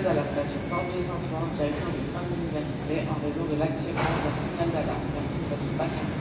la station Porte de Saint-Ouen, direction de Saint-Denis-Université, en raison de l'actionnement d'un signal d'alarme. Merci de votre patience.